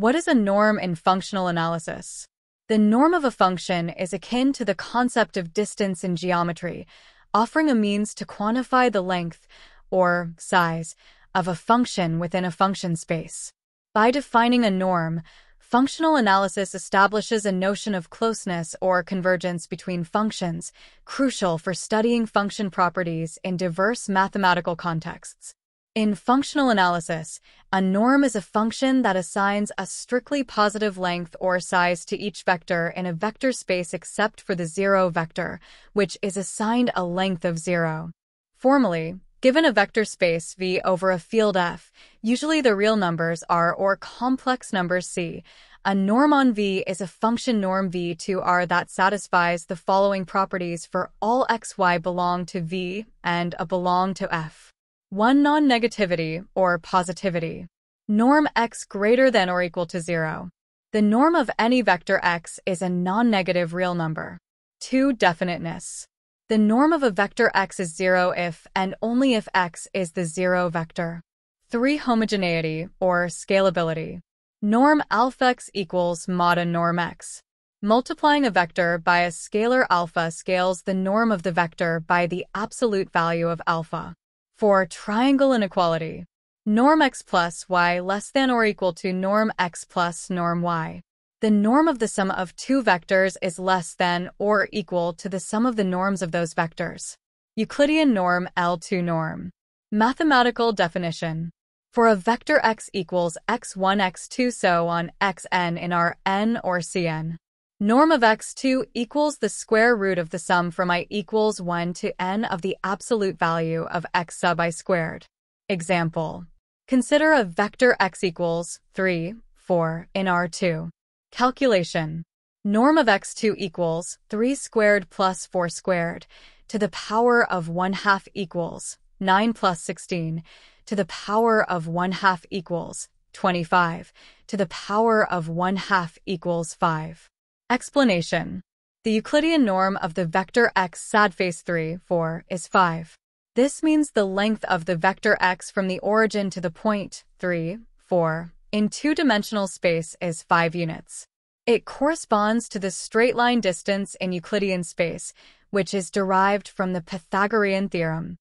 What is a norm in functional analysis? The norm of a function is akin to the concept of distance in geometry, offering a means to quantify the length, or size, of a function within a function space. By defining a norm, functional analysis establishes a notion of closeness or convergence between functions, crucial for studying function properties in diverse mathematical contexts. In functional analysis, a norm is a function that assigns a strictly positive length or size to each vector in a vector space except for the zero vector, which is assigned a length of zero. Formally, given a vector space V over a field F, usually the real numbers R or complex numbers C, a norm on V is a function norm V to R that satisfies the following properties for all xy belong to V and a belong to F. 1. Non-negativity, or positivity. Norm x greater than or equal to 0. The norm of any vector x is a non-negative real number. 2. Definiteness. The norm of a vector x is 0 if and only if x is the 0 vector. 3. Homogeneity, or scalability. Norm alpha x equals mod a norm x. Multiplying a vector by a scalar alpha scales the norm of the vector by the absolute value of alpha. For triangle inequality, norm x plus y less than or equal to norm x plus norm y. The norm of the sum of two vectors is less than or equal to the sum of the norms of those vectors. Euclidean norm L2 norm. Mathematical definition. For a vector x equals x1 x2 so on xn in R n or cn. Norm of x2 equals the square root of the sum from i equals 1 to n of the absolute value of x sub i squared. Example. Consider a vector x equals 3, 4 in R2. Calculation. Norm of x2 equals 3 squared plus 4 squared to the power of 1 half equals 9 plus 16 to the power of 1 half equals 25 to the power of 1 half equals 5. Explanation. The Euclidean norm of the vector x sad face 3, 4 is 5. This means the length of the vector x from the origin to the point 3, 4 in two-dimensional space is 5 units. It corresponds to the straight line distance in Euclidean space, which is derived from the Pythagorean theorem.